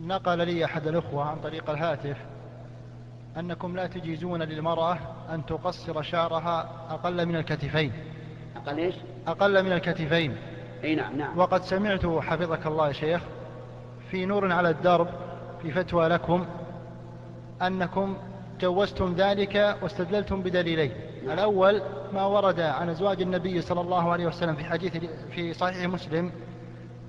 نقل لي أحد الأخوة عن طريق الهاتف أنكم لا تجيزون للمرأة أن تقصر شعرها أقل من الكتفين أقل إيش؟ أقل من الكتفين أي نعم نعم وقد سمعت حفظك الله يا شيخ في نور على الدرب في فتوى لكم أنكم جوزتم ذلك واستدللتم بدليلين نعم. الأول ما ورد عن أزواج النبي صلى الله عليه وسلم في حديث في صحيح مسلم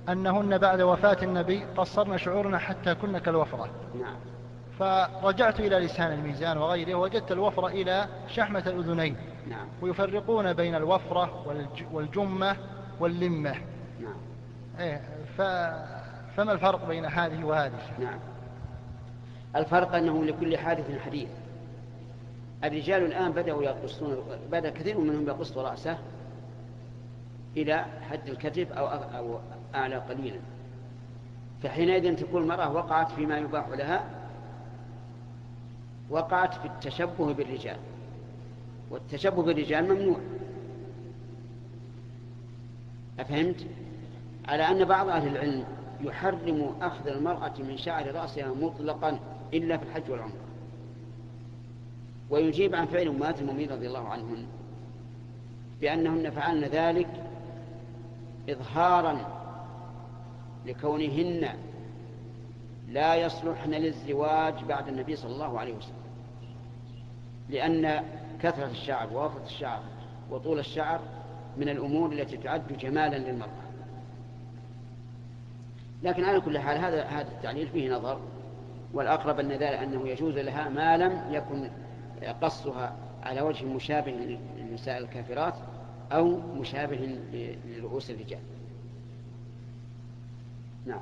أنهن بعد وفاة النبي قصرن شعورنا حتى كن كالوفرة. نعم. فرجعت إلى لسان الميزان وغيره وجدت الوفرة إلى شحمة الأذنين. نعم. ويفرقون بين الوفرة والجمة واللمة. نعم. إيه ف... فما الفرق بين هذه وهذه؟ نعم. الفرق أنه لكل حادث حديث. الرجال الآن بدأوا يقصون بدأ كثير منهم يقص رأسه إلى حد الكتف أو أو أعلى قليلا. فحينئذ تكون المرأة وقعت فيما يباح لها وقعت في التشبه بالرجال. والتشبه بالرجال ممنوع. أفهمت؟ على أن بعض أهل العلم يحرم أخذ المرأة من شعر رأسها مطلقا إلا في الحج والعمرة. ويجيب عن فعل أمهات المؤمنين رضي الله عنهن بأنهن فعلن ذلك إظهارا لكونهن لا يصلحن للزواج بعد النبي صلى الله عليه وسلم. لأن كثرة الشعر ووفرة الشعر وطول الشعر من الأمور التي تعد جمالا للمرأة. لكن على كل حال هذا هذا التعليل فيه نظر والأقرب أن ذلك أنه يجوز لها ما لم يكن قصها على وجه مشابه للنساء الكافرات أو مشابه لرؤوس الرجال. نعم